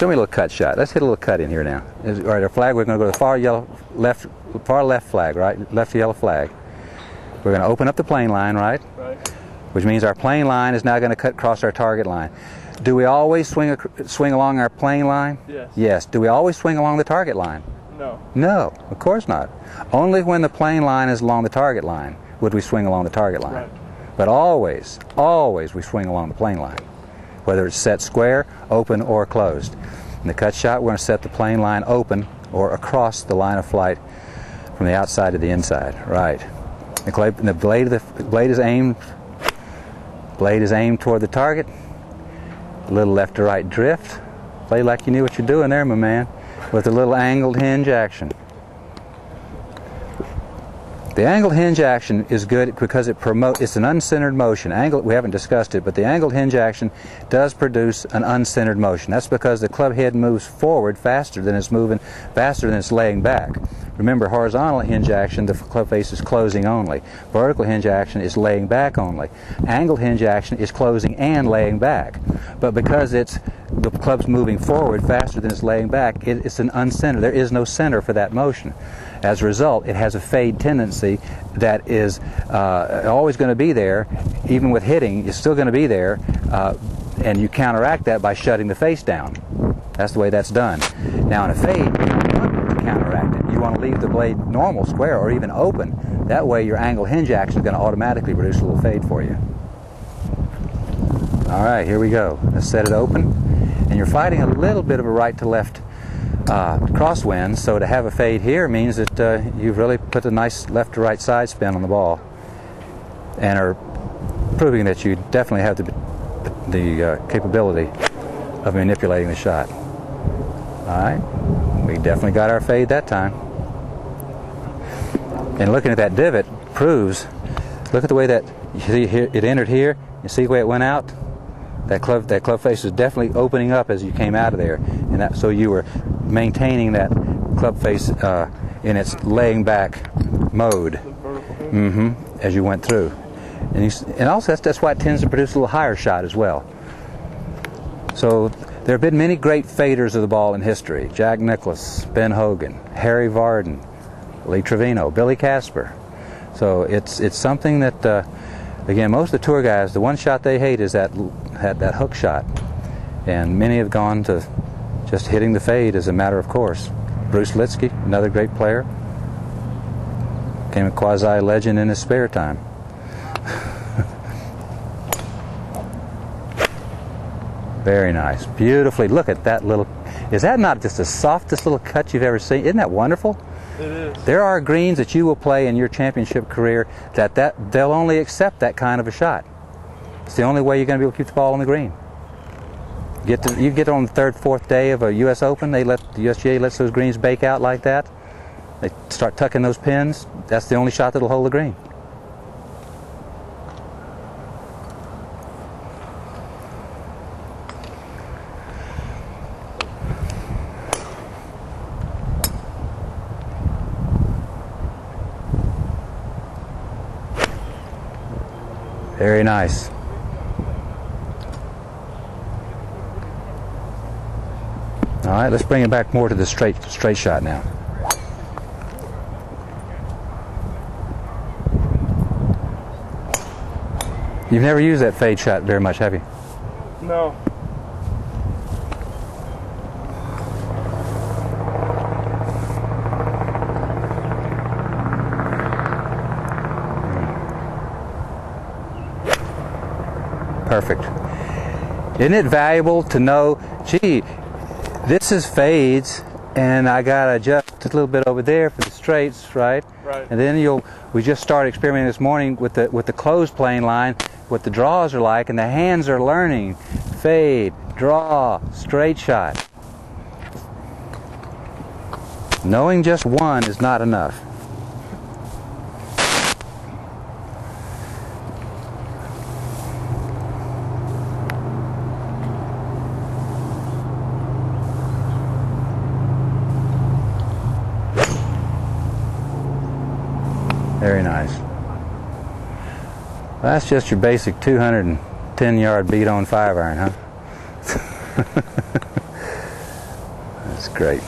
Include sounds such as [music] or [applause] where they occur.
Show me a little cut shot. Let's hit a little cut in here now. Is- All right, our flag. We're going to go to the far yellow, left, far left flag, right? Left yellow flag. We're going to open up the plane line, right? Right. Which means our plane line is now going to cut across our target line. Do we always swing swing along our plane line? Yes. Yes. Do we always swing along the target line? No. No, of course not. Only when the plane line is along the target line would we swing along the target line. Right. But always, always we swing along the plane line, whether it's set square, open, or closed. In the cut shot, we're going to set the plane line open or across the line of flight from the outside to the inside. Right. The, cla- the blade of the blade is aimed. Blade is aimed toward the target. A little left to right drift. Play like you knew what you're doing there, my man, with a little angled hinge action. The angled hinge action is good because it promotes. It's an uncentered motion. Angle. We haven't discussed it, but the angled hinge action does produce an uncentered motion. That's because the club head moves forward faster than it's moving, faster than it's laying back. Remember, horizontal hinge action, the club face is closing only. Vertical hinge action is laying back only. Angled hinge action is closing and laying back. But because it's the club's moving forward faster than it's laying back, it, it's an uncentered. There is no center for that motion. As a result, it has a fade tendency that is uh, always going to be there, even with hitting, it's still going to be there, uh, and you counteract that by shutting the face down. That's the way that's done. Now, in a fade, counteract it. You want to leave the blade normal, square, or even open. That way, your angle hinge action is going to automatically produce a little fade for you. All right, here we go. Let's set it open. And you're fighting a little bit of a right to left uh, crosswind, so to have a fade here means that uh, you've really put a nice left to right side spin on the ball and are proving that you definitely have the, the uh, capability of manipulating the shot. All right, we definitely got our fade that time. And looking at that divot proves, look at the way that you see here, it entered here, you see the way it went out? That club, that club face was definitely opening up as you came out of there, and that, so you were maintaining that club face uh, in its laying back mode The vertical hinge. hmm as you went through. And, you, and also that's, that's why it tends to produce a little higher shot as well. So there have been many great faders of the ball in history. Jack Nicklaus, Ben Hogan, Harry Vardon, Lee Trevino, Billy Casper. So it's it's something that uh, again most of the tour guys the one shot they hate is that that, that hook shot, and many have gone to just hitting the fade as a matter of course. Bruce Lietzke, another great player, became a quasi legend in his spare time. Very nice. Beautifully. Look at that little. Is that not just the softest little cut you've ever seen? Isn't that wonderful? It is. There are greens that you will play in your championship career that, that they'll only accept that kind of a shot. It's the only way you're going to be able to keep the ball on the green. Get to, you get on the third, fourth day of a U.S. Open, they let the USGA lets those greens bake out like that. They start tucking those pins. That's the only shot that'll hold the green. Very nice. All right, let's bring it back more to the straight straight shot now. You've never used that fade shot very much, have you? No. Perfect. Isn't it valuable to know, gee, this is fades, and I got to adjust a little bit over there for the straights, right? Right. And then you'll. We just started experimenting this morning with the with the closed plane line, what the draws are like, and the hands are learning. Fade, draw, straight shot. Knowing just one is not enough. Very nice. That's just your basic 210 yard beat on five iron, huh? [laughs] that's great.